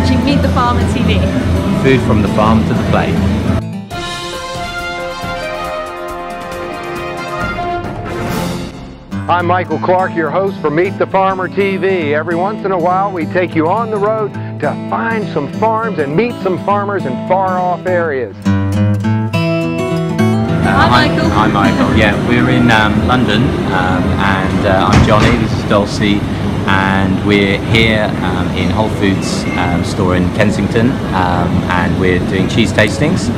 watching Meet the Farmer TV. Food from the farm to the plate. I'm Michael Clark, your host for Meet the Farmer TV. Every once in a while, we take you on the road to find some farms and meet some farmers in far off areas. Hi, Michael. Hi, Michael. Yeah, we're in um, London, um, and uh, I'm Jonny. This is Dulcie, and we're here um, in Whole Foods um, store in Kensington, um, and we're doing cheese tastings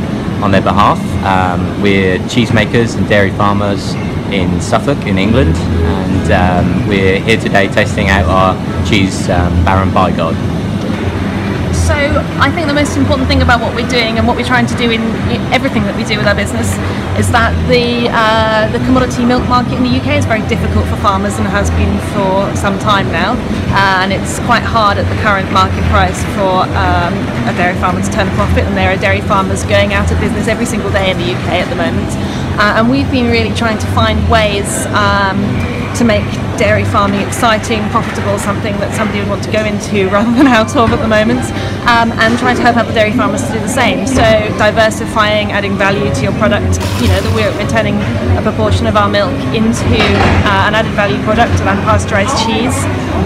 on their behalf. Um, we're cheesemakers and dairy farmers in Suffolk, in England, and um, we're here today tasting out our cheese um, Baron Bigod. So I think the most important thing about what we're doing and what we're trying to do in everything that we do with our business is that the uh, the commodity milk market in the UK is very difficult for farmers and has been for some time now, and it's quite hard at the current market price for um, a dairy farmer to turn a profit. And there are dairy farmers going out of business every single day in the UK at the moment, uh, and we've been really trying to find ways. Um, to make dairy farming exciting, profitable, something that somebody would want to go into rather than out of at the moment, um, and trying to help other dairy farmers to do the same. So diversifying, adding value to your product. You know, that we're, we're turning a proportion of our milk into uh, an added value product of unpasteurized cheese.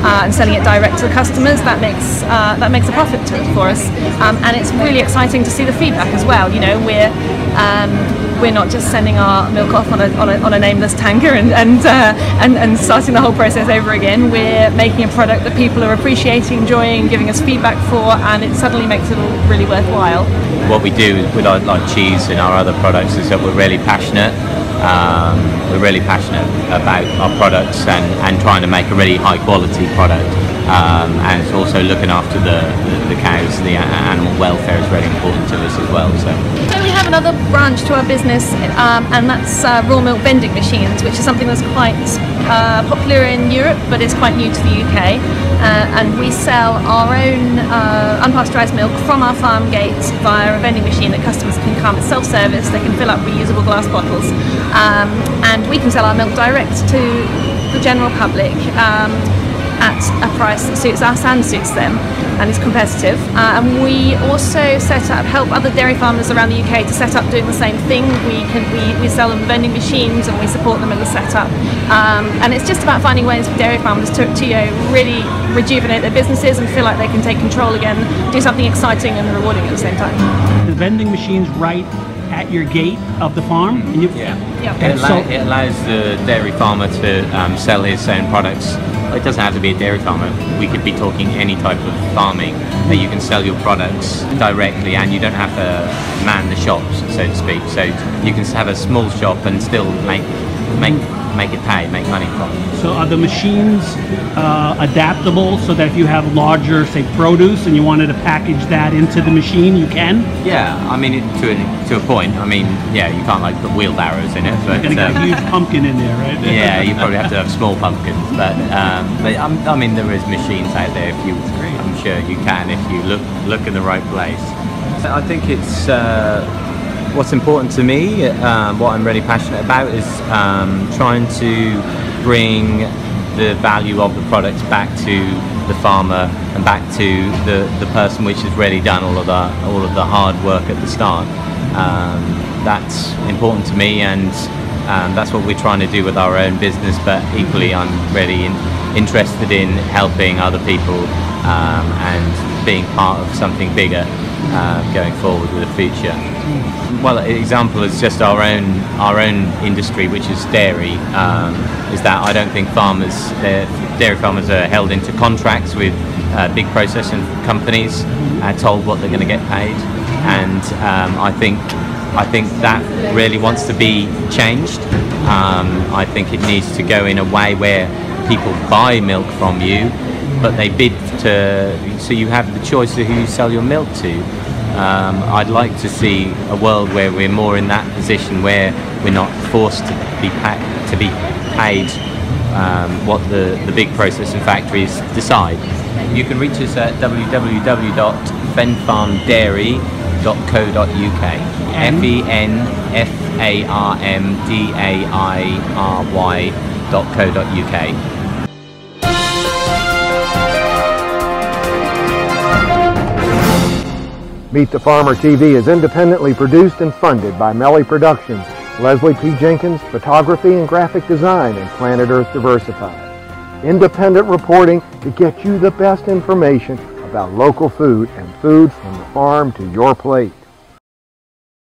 Uh, and selling it direct to the customers, that makes uh, that makes a profit for us, um, and it's really exciting to see the feedback as well. You know, we're um, we're not just sending our milk off on a, on a, on a nameless tanker and and, uh, and and starting the whole process over again. We're making a product that people are appreciating, enjoying, giving us feedback for, and it suddenly makes it all really worthwhile. What we do with our cheese and our other products is that we're really passionate. Um, we're really passionate about our products and, and trying to make a really high quality product. Um, and also looking after the, the, the cows, the animal welfare is very important to us as well. So. So we have another branch to our business, um, and that's uh, raw milk vending machines, which is something that's quite uh, popular in Europe, but it's quite new to the UK. Uh, and we sell our own uh, unpasteurised milk from our farm gate via a vending machine that customers can come. Self-service. They can fill up reusable glass bottles, um, and we can sell our milk direct to the general public. Um, at a price that suits us and suits them and is competitive. Uh, and we also set up, help other dairy farmers around the UK to set up doing the same thing. We can we, we sell them vending machines and we support them in the setup. Um, and it's just about finding ways for dairy farmers to, to you know, really rejuvenate their businesses and feel like they can take control again, do something exciting and rewarding at the same time. The vending machines right at your gate of the farm. And you, Yeah. Yeah. It, And allow, it allows the dairy farmer to um, sell his own products. It doesn't have to be a dairy farmer. We could be talking any type of farming that you can sell your products directly, and you don't have to man the shops, so to speak. So you can have a small shop and still make make make it pay, make money from. it. So are the machines uh, adaptable so that if you have larger, say, produce and you wanted to package that into the machine, you can? Yeah, I mean it, to a, to a point. I mean, yeah, you can't like put wheelbarrows in it, but Gonna get a um, huge pumpkin in there, right? yeah, you probably have to have small pumpkins, but um, but um, I mean there is machines out there. If you, I'm sure you can if you look look in the right place. I think it's uh, what's important to me. Um, what I'm really passionate about is um, trying to bring the value of the product back to the farmer and back to the, the person which has really done all of the all of the hard work at the start. Um, that's important to me, and um, that's what we're trying to do with our own business. But equally, I'm really in, interested in helping other people um, being part of something bigger uh, going forward with the future. Well, an example is just our own our own industry, which is dairy. Um, is that I don't think farmers, uh, dairy farmers, are held into contracts with uh, big processing companies, uh, told what they're going to get paid, and um, I think I think that really wants to be changed. Um, I think it needs to go in a way where people buy milk from you, but they bid to, so you have the choice of who you sell your milk to. Um, I'd like to see a world where we're more in that position where we're not forced to be pa- to be paid um, what the, the big processing factories decide. You can reach us at www.fenfarmdairy.co.uk. F E N F A R M D A I R Y dot co dot UK. Meet the Farmer TV is independently produced and funded by Melly Productions, Leslie P. Jenkins, Photography and Graphic Design, and Planet Earth Diversified. Independent reporting to get you the best information about local food and food from the farm to your plate.